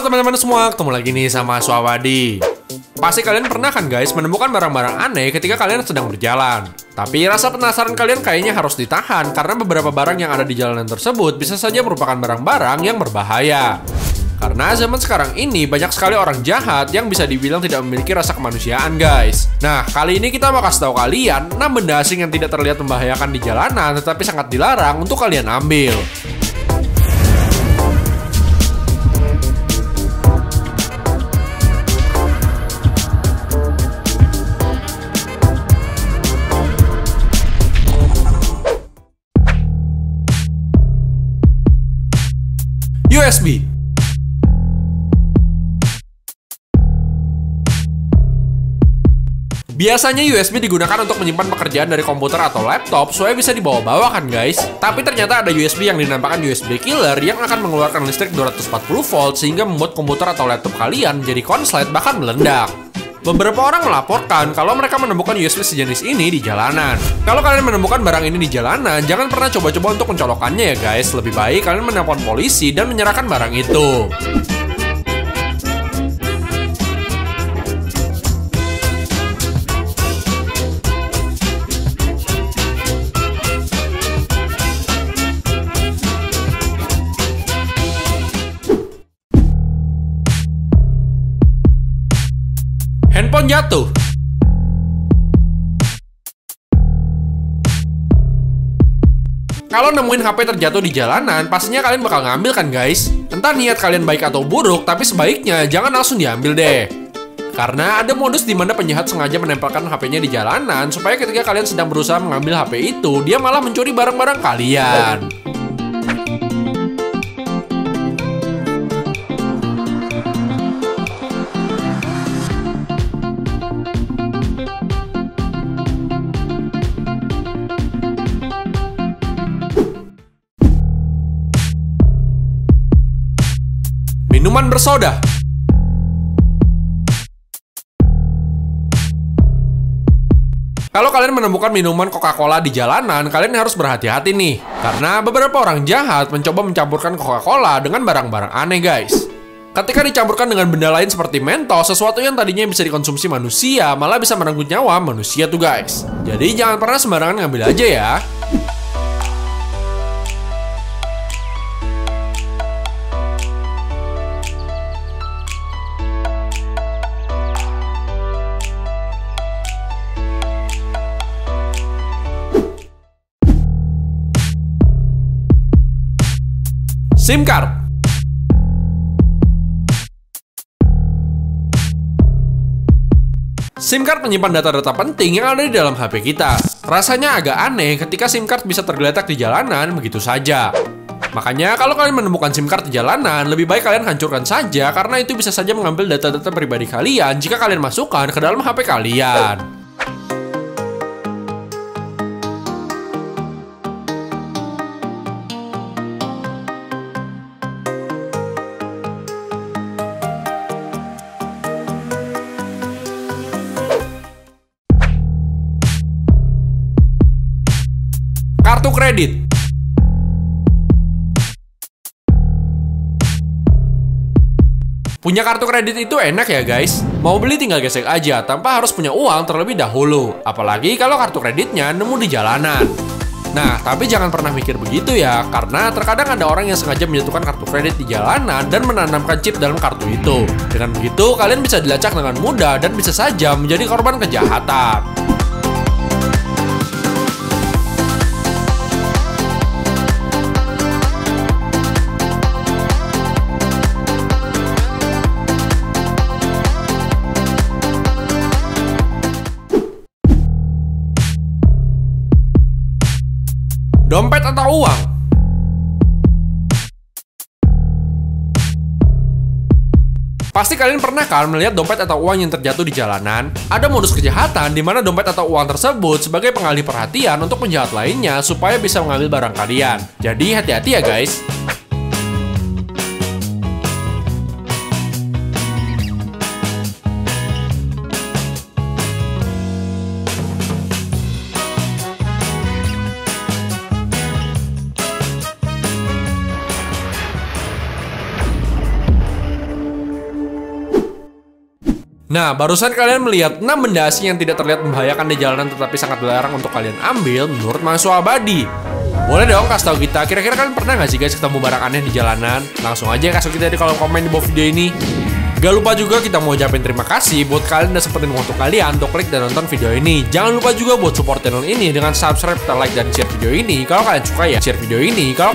Halo teman-teman semua, ketemu lagi nih sama Swawadi. Pasti kalian pernah kan guys menemukan barang-barang aneh ketika kalian sedang berjalan. Tapi rasa penasaran kalian kayaknya harus ditahan karena beberapa barang yang ada di jalanan tersebut bisa saja merupakan barang-barang yang berbahaya. Karena zaman sekarang ini banyak sekali orang jahat yang bisa dibilang tidak memiliki rasa kemanusiaan guys. Nah, kali ini kita mau kasih tahu kalian 6 benda asing yang tidak terlihat membahayakan di jalanan tetapi sangat dilarang untuk kalian ambil. USB. Biasanya USB digunakan untuk menyimpan pekerjaan dari komputer atau laptop supaya bisa dibawa-bawa kan guys. Tapi ternyata ada USB yang dinampakkan USB killer yang akan mengeluarkan listrik 240 volt sehingga membuat komputer atau laptop kalian jadi konslet bahkan meledak. Beberapa orang melaporkan kalau mereka menemukan USB sejenis ini di jalanan. Kalau kalian menemukan barang ini di jalanan, jangan pernah coba-coba untuk mencolokannya ya guys. Lebih baik kalian menelpon polisi dan menyerahkan barang itu. Handphone jatuh. Kalau nemuin HP terjatuh di jalanan, pastinya kalian bakal ngambil kan guys? Entah niat kalian baik atau buruk, tapi sebaiknya jangan langsung diambil deh. Karena ada modus di mana penjahat sengaja menempelkan HP-nya di jalanan supaya ketika kalian sedang berusaha mengambil HP itu, dia malah mencuri barang-barang kalian. Minuman bersoda. Kalau kalian menemukan minuman Coca-Cola di jalanan, kalian harus berhati-hati nih. Karena beberapa orang jahat mencoba mencampurkan Coca-Cola dengan barang-barang aneh, guys. Ketika dicampurkan dengan benda lain seperti mentos, sesuatu yang tadinya bisa dikonsumsi manusia, malah bisa merenggut nyawa manusia tuh, guys. Jadi jangan pernah sembarangan ngambil aja ya. SIM card. SIM card menyimpan data-data penting yang ada di dalam HP kita. Rasanya agak aneh ketika SIM card bisa tergeletak di jalanan begitu saja. Makanya kalau kalian menemukan SIM card di jalanan, lebih baik kalian hancurkan saja karena itu bisa saja mengambil data-data pribadi kalian jika kalian masukkan ke dalam HP kalian. Kartu kredit. Punya kartu kredit itu enak ya guys. Mau beli tinggal gesek aja tanpa harus punya uang terlebih dahulu. Apalagi kalau kartu kreditnya nemu di jalanan. Nah, tapi jangan pernah mikir begitu ya, karena terkadang ada orang yang sengaja menjatuhkan kartu kredit di jalanan dan menanamkan chip dalam kartu itu. Dengan begitu, kalian bisa dilacak dengan mudah dan bisa saja menjadi korban kejahatan. Dompet atau uang? Pasti kalian pernah kan melihat dompet atau uang yang terjatuh di jalanan? Ada modus kejahatan di mana dompet atau uang tersebut sebagai pengalih perhatian untuk penjahat lainnya supaya bisa mengambil barang kalian. Jadi hati-hati ya guys. Nah, barusan kalian melihat 6 benda asing yang tidak terlihat membahayakan di jalanan tetapi sangat dilarang untuk kalian ambil menurut mahasiswa abadi. Boleh dong kasih tahu kita, kira-kira kalian pernah nggak sih guys ketemu barang aneh di jalanan? Langsung aja kasih kita di kolom komen di bawah video ini. Gak lupa juga kita mau ucapin terima kasih buat kalian udah sempetin waktu kalian untuk klik dan nonton video ini. Jangan lupa juga buat support channel ini dengan subscribe, like, dan share video ini. Kalau kalian suka ya share video ini. Kalau